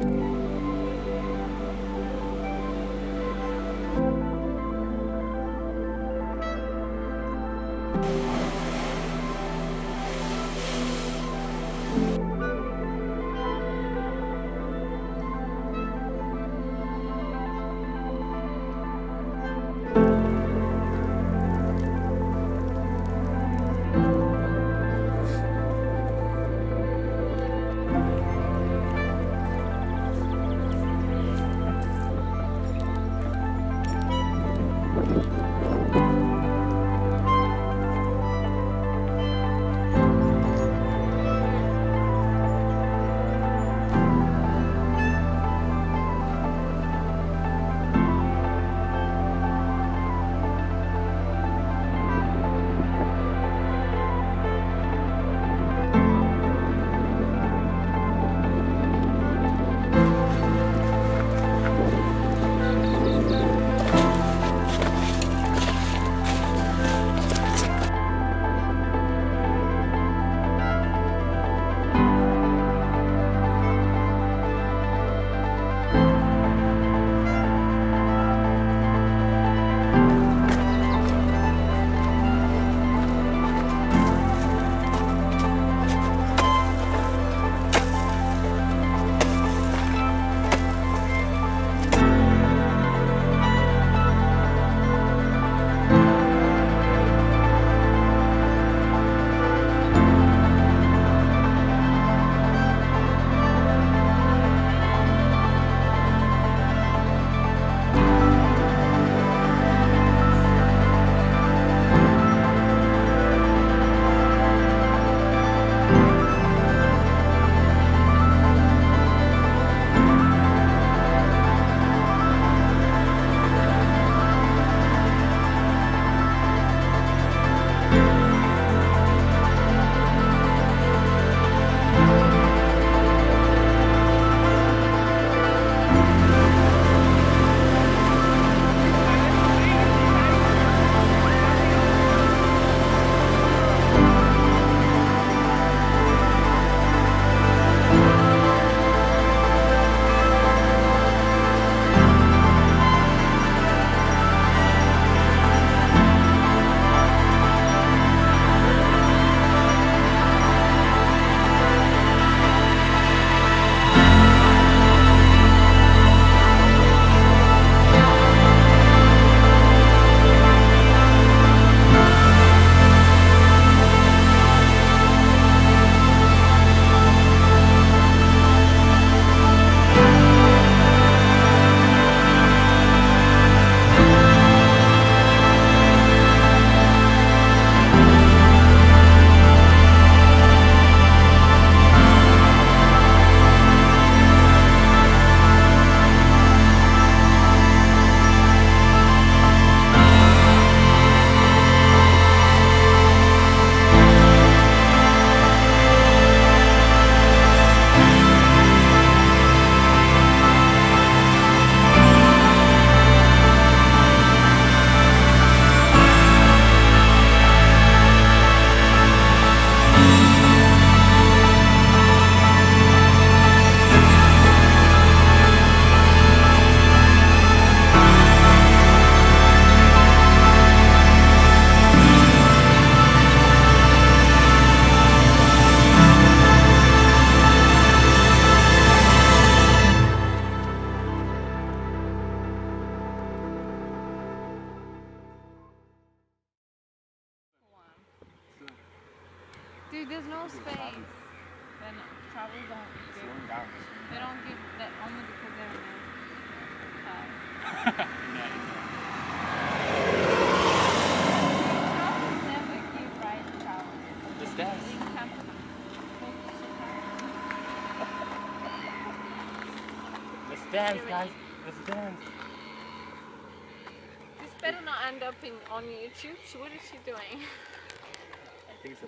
Bye. Dude, there's no space. Then travel don't give. They don't give that only because they're travel never give right travel. This does. They have to focus on travel. dance, guys. Let's dance. This better not end up in on YouTube. What is she doing? I think a